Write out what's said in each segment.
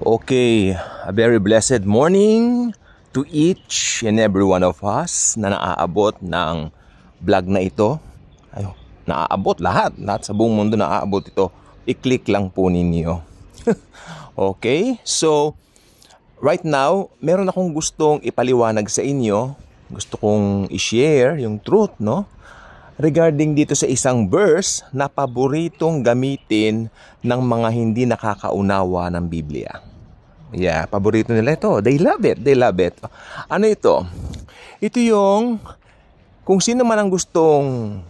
Okay, a very blessed morning to each and every one of us na naaabot ng vlog na ito. Ay, naaabot lahat, lahat sa buong mundo naaabot ito. I-click lang po ninyo. okay, so right now, meron akong gustong ipaliwanag sa inyo. Gusto kong i-share yung truth, no? regarding dito sa isang verse na paboritong gamitin ng mga hindi nakakaunawa ng Biblia. Yeah, paborito nila ito. They love it. They love it. Ano ito? Ito yung kung sino man ang gustong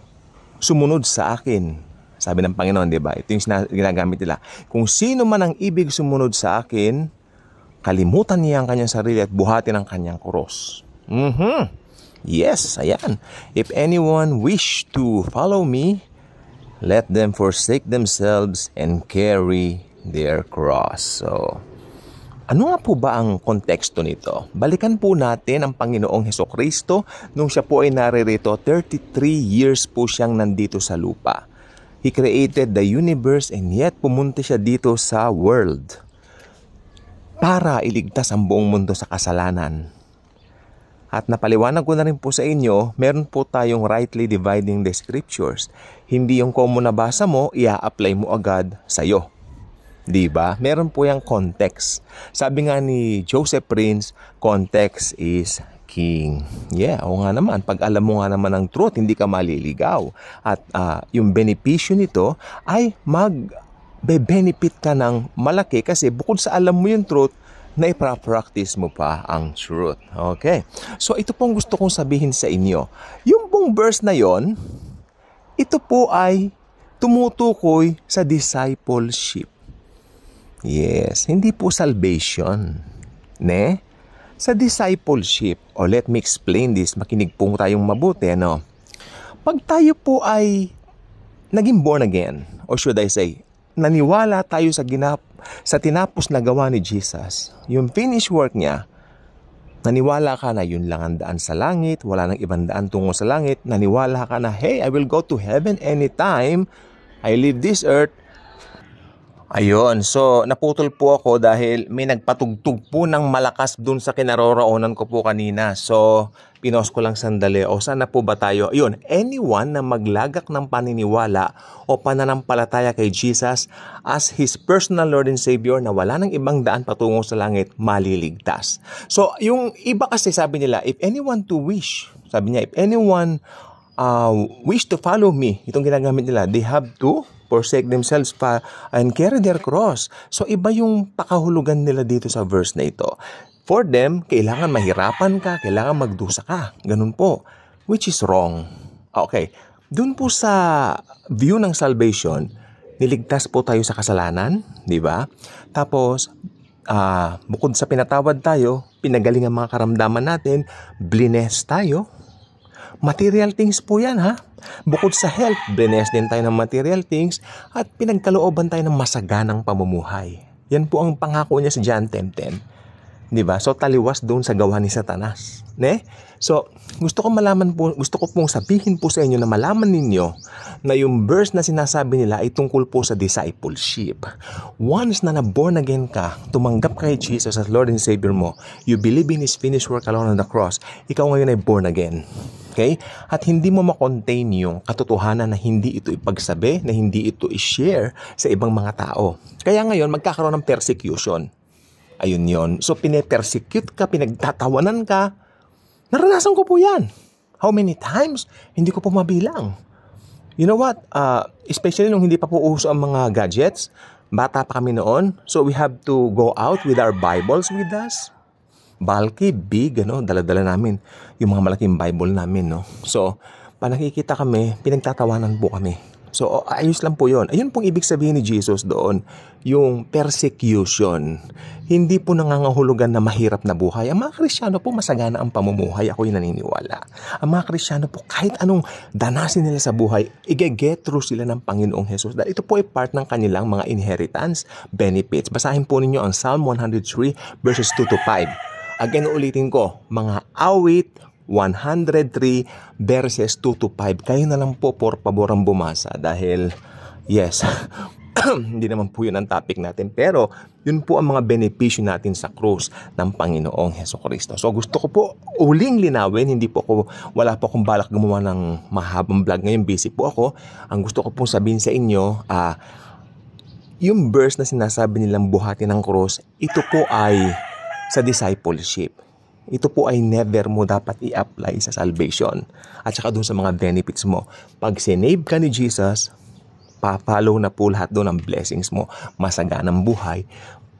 sumunod sa akin. Sabi ng Panginoon, di ba? Ito yung ginagamit nila. Kung sino man ang ibig sumunod sa akin, kalimutan niya ang kanyang sarili at buhatin ang kanyang cross. Mm-hmm. Yes, ayan. If anyone wish to follow me, let them forsake themselves and carry their cross. So, ano nga po ba ang konteksto nito? Balikan po natin ang Panginoong Heso Kristo nung siya po ay naririto 33 years po siyang nandito sa lupa. He created the universe and yet pumunta siya dito sa world para iligtas ang buong mundo sa kasalanan. At napaliwanag ko na rin po sa inyo, meron po tayong rightly dividing the scriptures. Hindi yung common na basa mo, ia-apply mo agad sa'yo. 'Di ba? Meron po yung context. Sabi nga ni Joseph Prince, context is king. Yeah, o nga naman, pag alam mo nga naman ang truth, hindi ka maliligaw. At uh, yung benepisyo nito ay mag be-benefit ka ng malaki kasi bukod sa alam mo yung truth, na ipra-practice mo pa ang truth. Okay. So ito pong gusto kong sabihin sa inyo. Yung pong verse na yon, ito po ay tumutukoy sa discipleship. Yes, hindi po salvation. Ne? Sa discipleship, o let me explain this, makinig po tayong mabuti, ano? Pag tayo po ay naging born again, or should I say, naniwala tayo sa ginap sa tinapos na gawa ni Jesus, yung finish work niya, naniwala ka na yun lang ang daan sa langit, wala nang ibang daan tungo sa langit, naniwala ka na, hey, I will go to heaven anytime I leave this earth, Ayun, so naputol po ako dahil may nagpatugtog po ng malakas dun sa kinaroroonan ko po kanina. So, pinos ko lang sandali. O sana po ba tayo? Ayun, anyone na maglagak ng paniniwala o pananampalataya kay Jesus as His personal Lord and Savior na wala ng ibang daan patungo sa langit, maliligtas. So, yung iba kasi sabi nila, if anyone to wish, sabi niya, if anyone uh, wish to follow me, itong ginagamit nila, they have to forsake themselves pa and carry their cross. So iba yung pakahulugan nila dito sa verse na ito. For them, kailangan mahirapan ka, kailangan magdusa ka. Ganun po. Which is wrong. Okay. Doon po sa view ng salvation, niligtas po tayo sa kasalanan, di ba? Tapos, uh, bukod sa pinatawad tayo, pinagaling ang mga karamdaman natin, blines tayo, Material things po yan ha. Bukod sa health, bless din tayo ng material things at pinagkalooban tayo ng masaganang pamumuhay. Yan po ang pangako niya sa John 10.10. 'Di ba? So taliwas doon sa gawa ni Satanas, ne? So, gusto ko malaman po, gusto ko pong sabihin po sa inyo na malaman ninyo na yung verse na sinasabi nila ay tungkol po sa discipleship. Once na na-born again ka, tumanggap kay Jesus as Lord and Savior mo, you believe in His finished work alone on the cross, ikaw ngayon ay born again. Okay? At hindi mo makontain yung katotohanan na hindi ito ipagsabi, na hindi ito i-share sa ibang mga tao. Kaya ngayon, magkakaroon ng persecution. Ayun yon. So, pine-persecute ka, pinagtatawanan ka. Naranasan ko po yan. How many times? Hindi ko po mabilang. You know what? Uh, especially nung hindi pa po uso ang mga gadgets, bata pa kami noon, so we have to go out with our Bibles with us. Bulky, big, ano, dala-dala namin yung mga malaking Bible namin, no. So, pa nakikita kami, pinagtatawanan po kami So, ayos lang po yon. Ayun pong ibig sabihin ni Jesus doon, yung persecution. Hindi po nangangahulugan na mahirap na buhay. Ang mga Krisyano po masagana ang pamumuhay. Ako yung naniniwala. Ang mga Krisyano po kahit anong danasin nila sa buhay, i-get through sila ng Panginoong Jesus. Dahil ito po ay part ng kanilang mga inheritance benefits. Basahin po ninyo ang Psalm 103 verses 2 to 5. Again, ulitin ko, mga awit 103 verses 2 to 5. Kayo na lang po por pabor ang bumasa dahil yes, hindi naman po yun ang topic natin. Pero Yun po ang mga benepisyo natin sa krus ng Panginoong Heso Kristo. So gusto ko po uling linawin, hindi po ako, wala po akong balak gumawa ng mahabang vlog ngayon, busy po ako. Ang gusto ko pong sabihin sa inyo, ah, uh, yung verse na sinasabi nilang buhati ng cross, ito po ay sa discipleship. Ito po ay never mo dapat i-apply sa salvation. At saka dun sa mga benefits mo. Pag sinave ka ni Jesus, papalo na po lahat doon ang blessings mo. Masaganang buhay,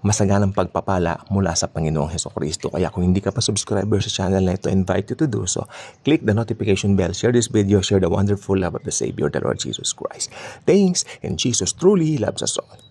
masaganang pagpapala mula sa Panginoong Heso Kristo. Kaya kung hindi ka pa subscriber sa channel na ito, invite you to do so. Click the notification bell, share this video, share the wonderful love of the Savior, the Lord Jesus Christ. Thanks, and Jesus truly loves us all.